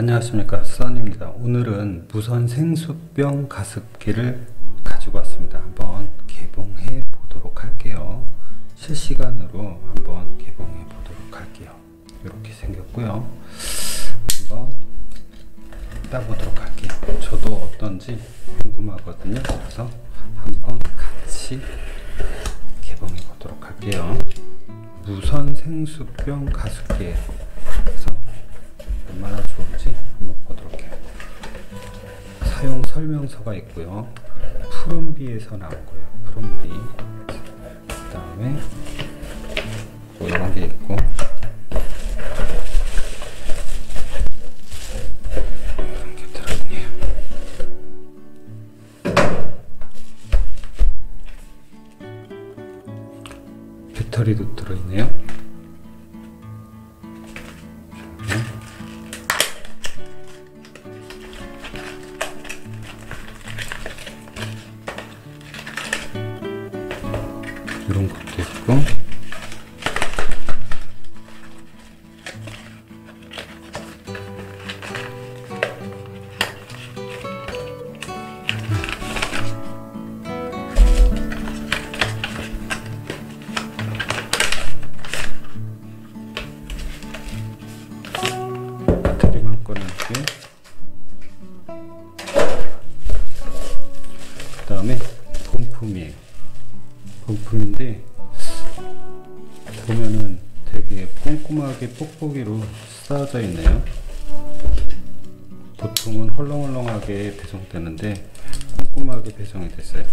안녕하십니까. 써입니다. 오늘은 무선 생수병 가습기를 가지고 왔습니다. 한번 개봉해 보도록 할게요. 실시간으로 한번 개봉해 보도록 할게요. 이렇게 생겼고요. 한번 따보도록 할게요. 저도 어떤지 궁금하거든요. 그래서 한번 같이 개봉해 보도록 할게요. 무선 생수병 가습기 얼마나 좋은지 한번 보도록 해요. 사용 설명서가 있고요. 푸른비에서 나온 거예요. 푸른비. 그 다음에 뭐 이런 게 있고 뽁뽁이로 쌓여져 있네요. 보통은 헐렁헐렁하게 배송되는데 꼼꼼하게 배송이 됐어요.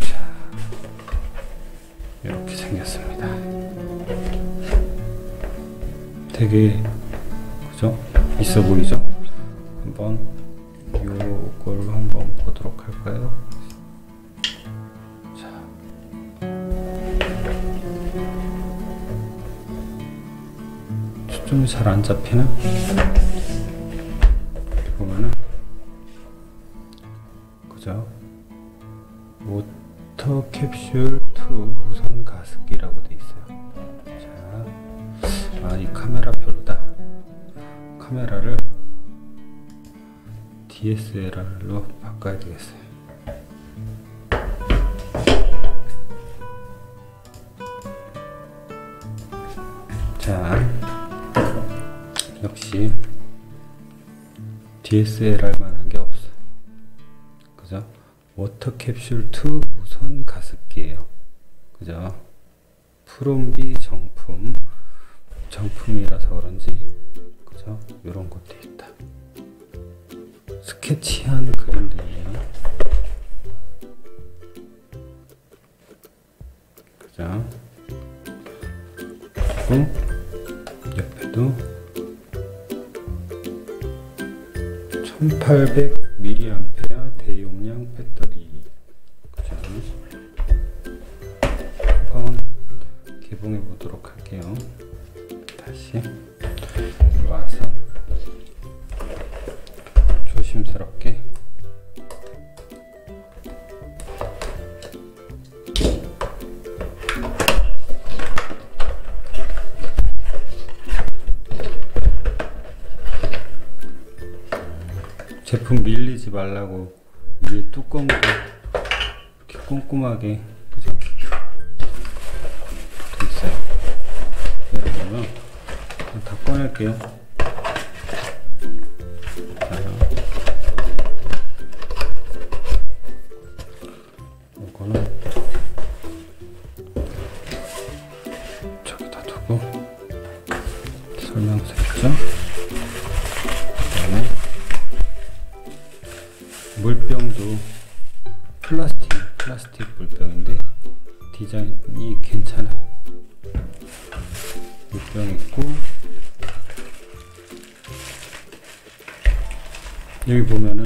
자, 이렇게 생겼습니다. 되게 그죠? 있어 보이죠? 한번 요걸 한번 보도록 할까요? 초점이 잘 안 잡히나? 보면은 그죠? 워터 캡슐 2 무선 가습기라고 돼 있어요. 자, 아 이 카메라 별로다. 카메라를 DSLR로 바꿔야 되겠어요. DSLR만 한 게 없어. 그죠? 워터 캡슐 2 무선 가습기예요. 그죠? 프롬비 정품 정품이라서 그런지 그죠? 이런 것도 있다. 스케치한 그림들이에요. 그죠? 그리고 1800mAh 대 제품 밀리지 말라고 위에 뚜껑도 이렇게 꼼꼼하게 그죠? 돼 있어요. 여러분 다 꺼낼게요. 물병도 플라스틱 플라스틱 물병인데 디자인이 괜찮아요. 물병 있고 여기 보면은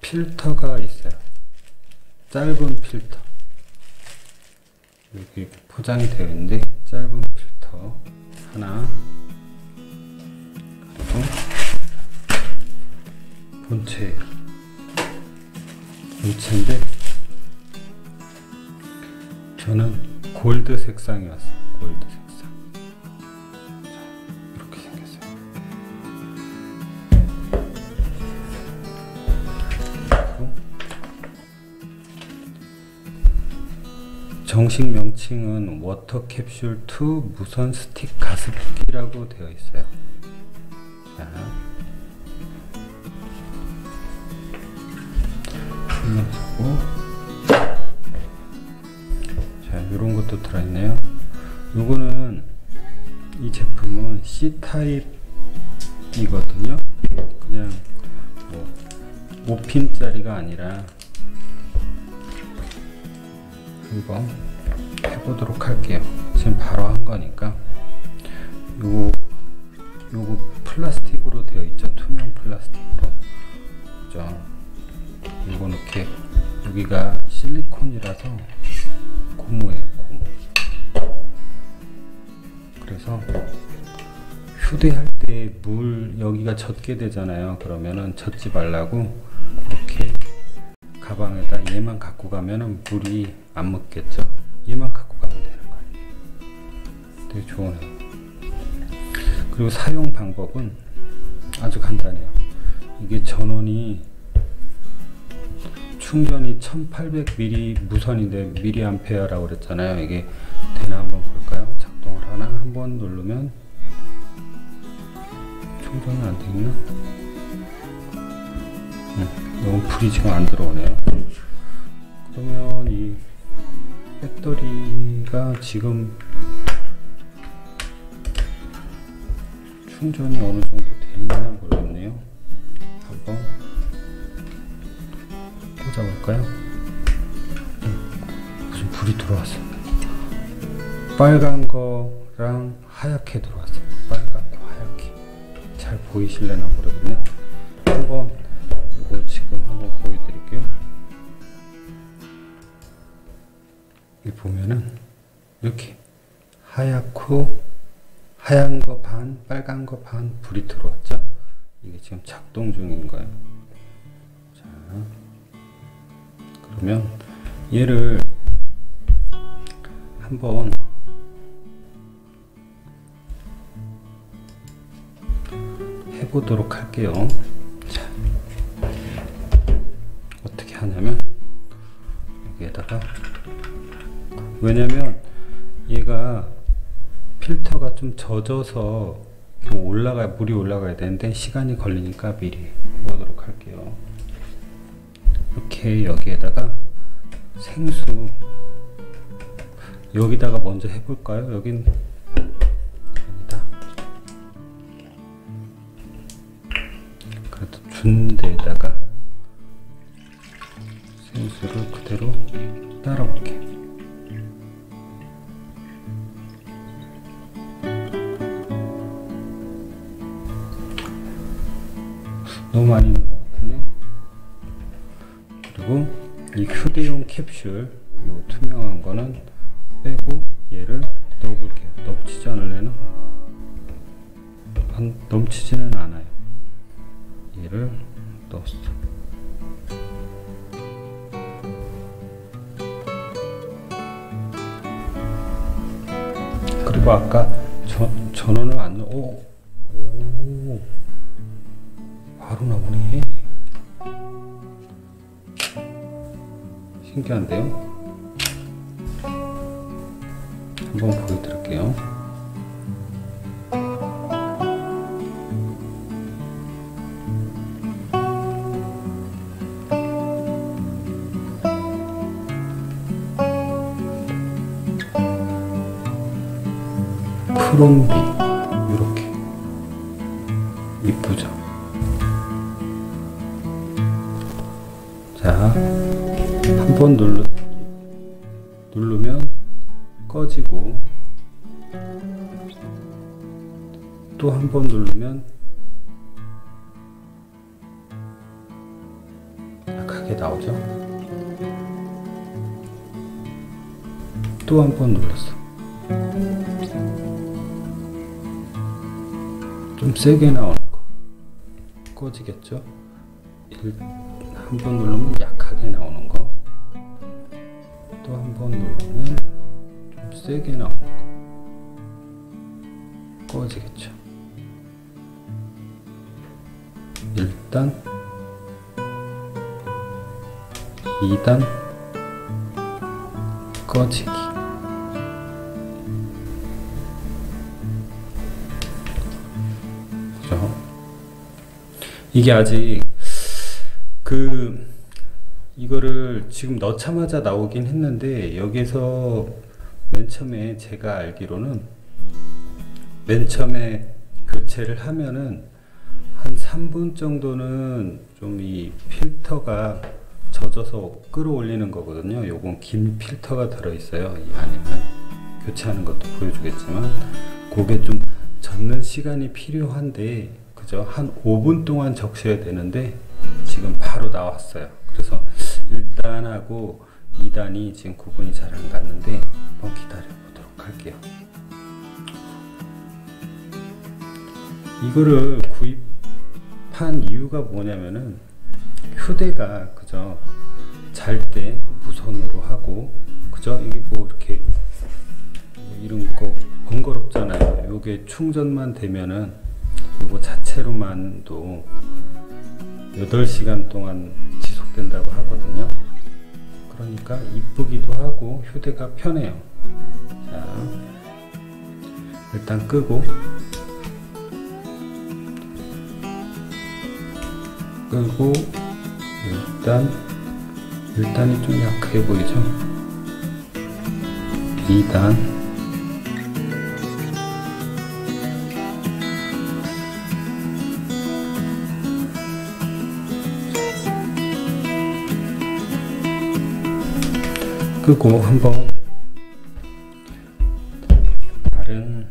필터가 있어요. 짧은 필터. 여기 포장이 되어 있는데 짧은 필터 하나 그리고 본체 본체인데 저는 골드 색상이 왔어요. 골드 색상. 자, 이렇게 생겼어요. 정식 명칭은 워터 캡슐 2 무선 스틱 가습기라고 되어 있어요. 자, 하고 자, 이런 것도 들어있네요. 요거는 이 제품은 C 타입 이거든요. 그냥 뭐 5핀짜리가 아니라 한번 해보도록 할게요. 지금 바로 한 거니까 요거 요거 플라스틱으로 되어 있죠. 투명 플라스틱으로. 그죠? 요거 이렇게 여기가 실리콘이라서 고무예요. 고무. 그래서 휴대할 때 물 여기가 젖게 되잖아요. 그러면은 젖지 말라고 이렇게 가방에다 얘만 갖고 가면은 물이 안 묻겠죠. 얘만 갖고 가면 되는 거예요. 되게 좋으네요. 그리고 사용 방법은 아주 간단해요. 이게 전원이 충전이 1800mAh 무선인데 mAh라고 그랬잖아요. 이게 되나 한번 볼까요? 작동을 하나 한번 누르면 충전이 안 되나? 음, 너무 불이 지금 안 들어오네요. 그러면 이 배터리가 지금 충전이 어느 정도 되있나 모르겠네요. 볼까요? 무슨 불이 들어왔어. 빨간 거랑 하얗게 들어왔어요. 빨갛고 하얗게. 잘 보이실래나 모르겠네. 한번 이거 지금 한번 보여드릴게요. 이 보면은 이렇게 하얗고 하얀 거 반, 빨간 거 반 불이 들어왔죠? 이게 지금 작동 중인 거예요. 자, 그러면 얘를 한번 해보도록 할게요. 자, 어떻게 하냐면 여기에다가 왜냐면 얘가 필터가 좀 젖어서 올라가 물이 올라가야 되는데 시간이 걸리니까 미리 해보도록 할게요. 이렇게 여기에다가 생수 여기다가 먼저 해볼까요? 여긴 아니다. 그래도 준 데에다가 생수를 그대로 따라볼게. 너무 많이 이 휴대용 캡슐, 이 투명한 거는 빼고 얘를 넣어볼게요. 넘치지 않을래나? 안, 넘치지는 않아요. 얘를 넣었어. 그리고 아까 전, 전원을 안 넣어. 오, 오, 바로 나오네. 신기한데요? 한번 보여드릴게요. 프롬비 한번 누르, 누르면 꺼지고 또 한 번 누르면 약하게 나오죠? 또 한 번 눌렀어. 좀 세게 나오는 거 꺼지겠죠? 한 번 누르면 약하게 나오는 거 또 한 번 누르면 세게 나오는 거. 꺼지겠죠? 1단 2단 꺼지기. 그죠? 이게 아직 그 이거를 지금 넣자마자 나오긴 했는데 여기서 맨 처음에 제가 알기로는 맨 처음에 교체를 하면은 한 3분 정도는 좀 이 필터가 젖어서 끌어올리는 거거든요. 요건 긴 필터가 들어있어요. 이 안에는 교체하는 것도 보여주겠지만 그게 좀 젖는 시간이 필요한데 그죠? 한 5분 동안 적셔야 되는데 지금 바로 나왔어요. 그래서 1단하고 2단이 지금 구분이 잘 안 갔는데 한번 기다려 보도록 할게요. 이거를 구입한 이유가 뭐냐면은 휴대가 그죠 잘때 무선으로 하고 그죠 이게 뭐 이렇게 뭐 이런 거 번거롭잖아요 요게 충전만 되면은 요거 자체로만도 8시간 동안 지속된다고 하거든요 그러니까 이쁘기도 하고 휴대가 편해요. 자 일단 끄고. 끄고 일단 일단이 좀 약해 보이죠? 2단 끄고 한번 다른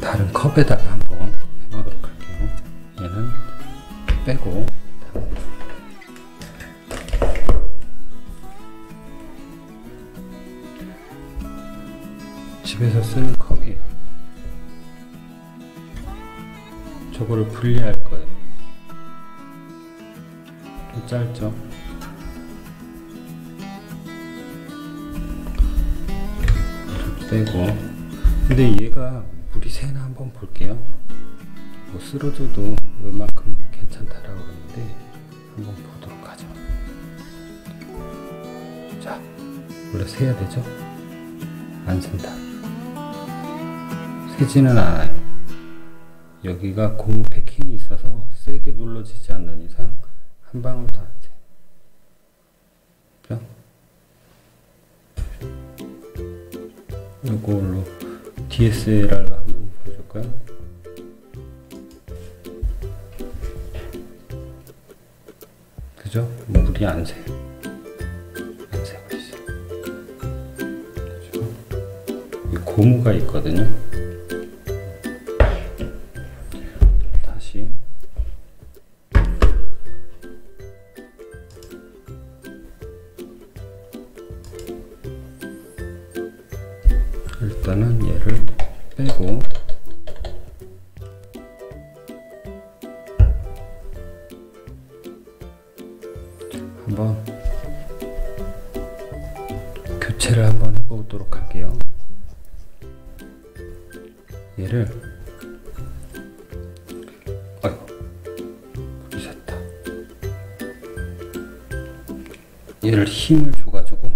다른 컵에다가 빼고. 근데 얘가 물이 새나 한번 볼게요. 뭐 쓰러져도 웬만큼 괜찮다라고 그러는데 한번 보도록 하죠. 자 원래 새야 되죠? 안 샌다. 새지는 않아요. 여기가 고무 패킹이 있어서 세게 눌러지지 않는 이상 한 방울도 안 DSLR 한번 보여줄까요? 그죠? 물이 안 새요. 안 새고 있어요. 그죠? 이 고무가 있거든요. 얘를 힘을 줘가지고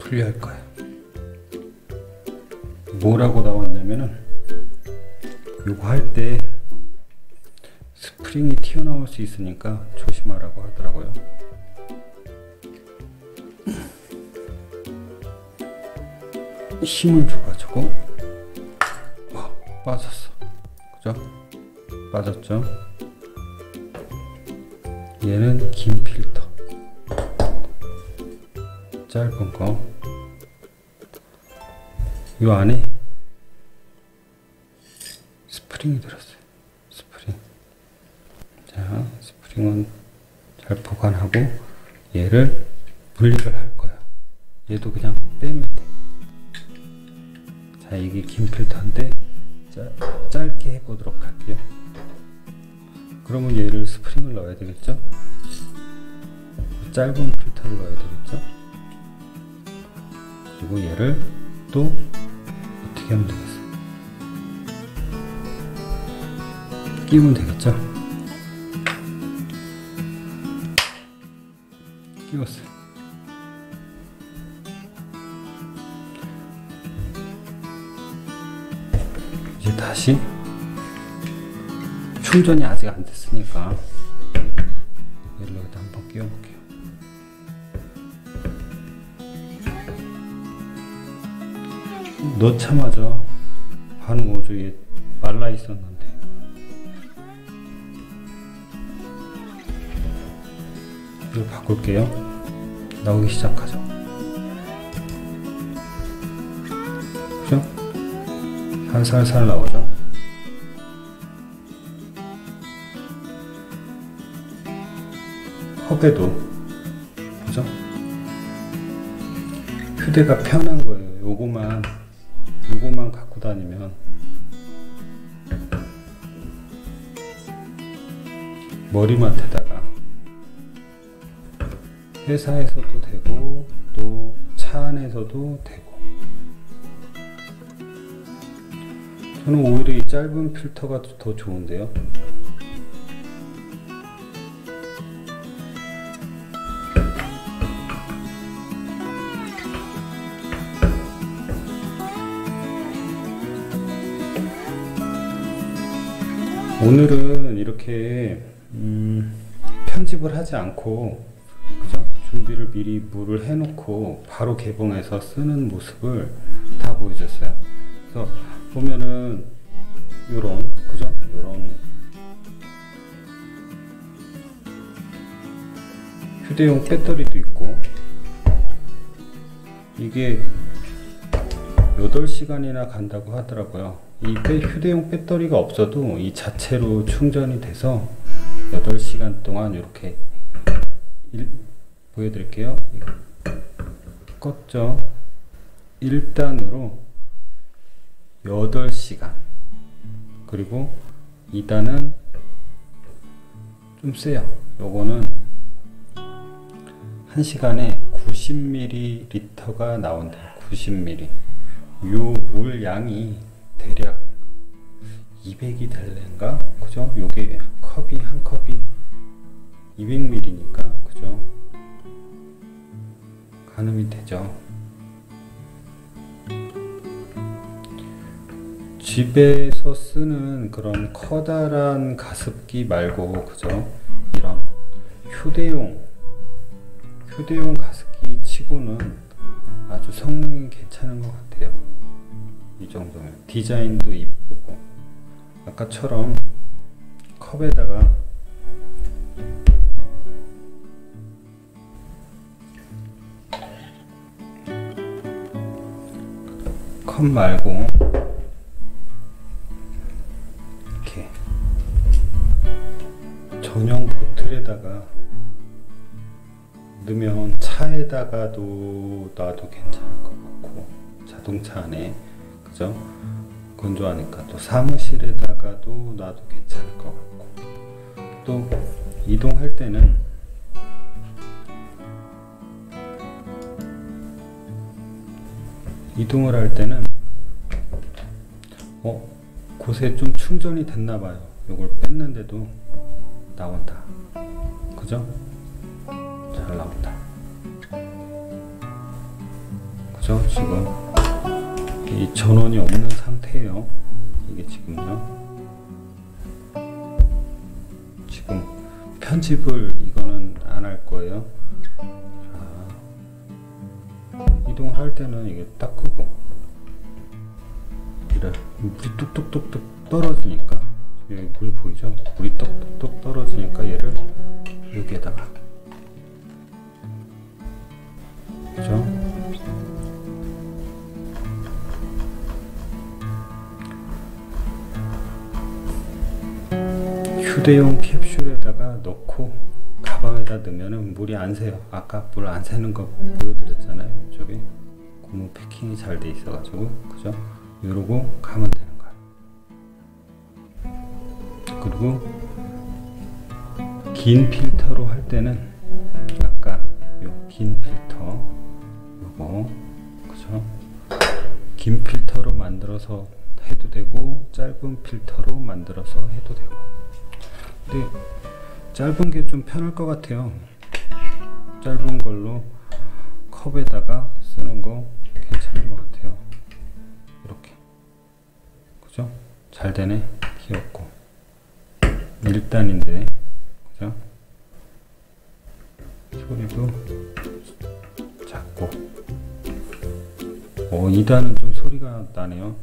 분리할 거예요. 뭐라고 나왔냐면은 이거 할 때 스프링이 튀어나올 수 있으니까 조심하라고 하더라고요. 힘을 줘가지고 와, 빠졌어. 그죠? 빠졌죠? 얘는 긴 필터. 짧은 거. 이 안에 스프링이 들었어요. 스프링. 자, 스프링은 잘 보관하고 얘를 분리를 할 거야. 얘도 그냥 빼면 돼. 자, 이게 긴 필터인데 자, 짧게 해보도록 할게요. 그러면 얘를 스프링을 넣어야 되겠죠? 짧은 필터를 넣어야 되겠죠? 그리고 얘를 또 어떻게 하면 되겠어요? 끼우면 되겠죠? 끼웠어요. 이제 다시 충전이 아직 안 됐으니까 얘를 여기다 한번 끼워볼게요. 넣자마자 반응 오죠. 얘 말라 있었는데. 이걸 바꿀게요. 나오기 시작하죠. 그죠? 살살살 나오죠. 컵에도 그죠? 휴대가 편한 거예요. 요거만 요거만 갖고 다니면 머리맡에다가 회사에서도 되고 또 차 안에서도 되고 저는 오히려 이 짧은 필터가 더 좋은데요. 오늘은 이렇게 음, 편집을 하지 않고 그죠? 준비를 미리 물을 해놓고 바로 개봉해서 쓰는 모습을 다 보여줬어요. 그래서 보면은 요런 그죠? 요런 휴대용 배터리도 있고 이게 8시간이나 간다고 하더라고요. 이 휴대용 배터리가 없어도 이 자체로 충전이 돼서 8시간 동안 이렇게 일, 보여드릴게요. 껐죠. 1단으로 8시간 그리고 2단은 좀 세요. 요거는 1시간에 90ml가 나온대요. 90ml. 요 물 양이 대략 200이 될래인가? 그죠? 요게 컵이 한 컵이 200ml니까 그죠? 가늠이 되죠. 집에서 쓰는 그런 커다란 가습기 말고 그죠? 이런 휴대용 휴대용 가습기 치고는 아주 성능이 괜찮은 것 같아요. 이 정도면 디자인도 이쁘고 아까처럼 컵에다가 컵 말고 이렇게 전용 보틀에다가 넣으면 차에다가도 놔도 괜찮을 것 같고 자동차 안에 그죠? 건조하니까 또 사무실에다가도 놔도 괜찮을 것 같고 또 이동할 때는 이동을 할 때는 어 곳에 좀 충전이 됐나 봐요. 이걸 뺐는데도 나온다. 그죠? 잘 나온다. 그죠? 지금 이 전원이 없는 상태예요. 이게 지금요. 지금 편집을 이거는 안 할 거예요. 자, 이동을 할 때는 이게 딱 끄고 이래 물이 뚝뚝뚝뚝 떨어지니까 여기 물 보이죠? 물이 뚝뚝뚝 떨어지니까 얘를 여기에다가 2대용 캡슐에다가 넣고 가방에다 넣으면 물이 안 새요. 아까 물 안 새는 거 보여드렸잖아요. 이쪽에 고무 패킹이 잘 돼 있어 가지고 그죠? 이러고 가면 되는 거예요 그리고 긴 필터로 할 때는 아까 요 긴 필터 요거 그죠? 긴 필터로 만들어서 해도 되고 짧은 필터로 만들어서 해도 되고. 근데 짧은 게 좀 편할 것 같아요. 짧은 걸로 컵에다가 쓰는 거 괜찮은 것 같아요. 이렇게. 그죠? 잘 되네. 귀엽고. 1단인데. 그죠? 소리도 작고. 어 2단은 좀 소리가 나네요.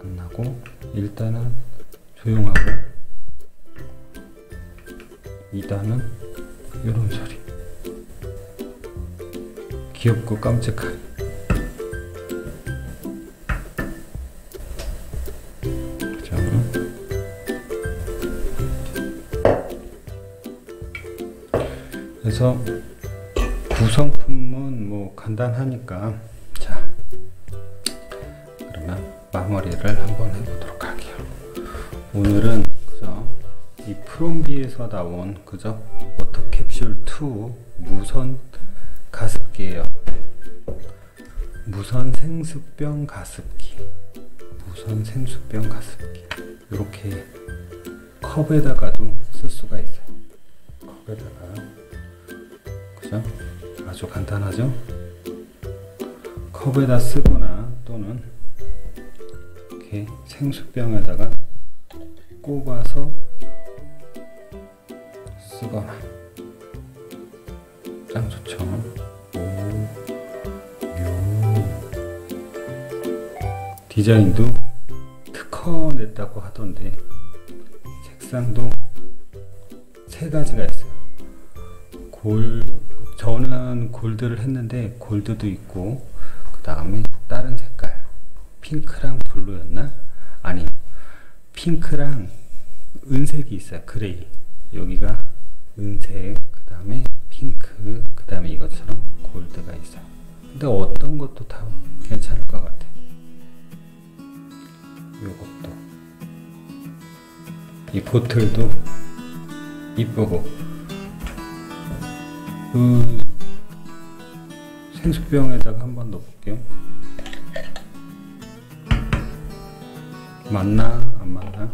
안 나고 1단은 조용하고 2단은 이런 소리. 귀엽고 깜찍한? 그래서 구성품은 뭐 간단하니까. 자. 그러면 마무리를 한번 해보도록 할게요. 오늘은 프롬비에서 나온 그죠? 워터캡슐 2 무선 가습기예요. 무선 생수병 가습기. 무선 생수병 가습기. 이렇게 컵에다가도 쓸 수가 있어요. 컵에다가. 그죠? 아주 간단하죠? 컵에다 쓰거나 또는 이렇게 생수병에다가 디자인도 특허 냈다고 하던데 색상도 세 가지가 있어요. 골 저는 골드를 했는데 골드도 있고 그 다음에 다른 색깔 핑크랑 blue였나? 아니 핑크랑 은색이 있어요 gray 여기가 은색 그 다음에 핑크 그 다음에 이것처럼 gold가 있어요 근데 어떤 것도 다 괜찮을 것 같아 요 것도 이 bottle도 이쁘고 그 생수병에다가 한 번 넣어볼게요. 맞나 안 맞나?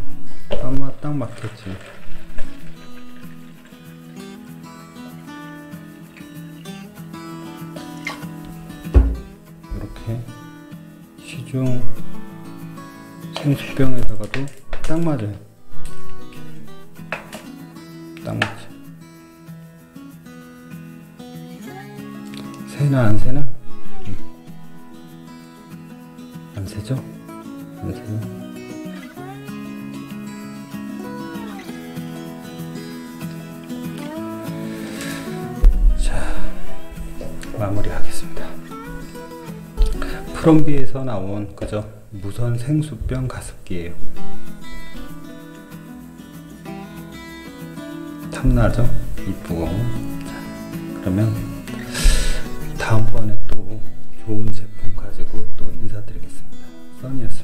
아마 딱 맞겠지. 이렇게 시중 생수병에다가도 딱 맞아요. 딱 맞지. 새나 안 새나? 응. 안 새죠? 안 새나? 자, 마무리하겠습니다. 프롬비에서 나온 그죠? 무선 생수병 가습기예요. 탐나죠? 이쁘고. 자, 그러면 다음번에 또 좋은 제품 가지고 또 인사드리겠습니다. 써니였습니다.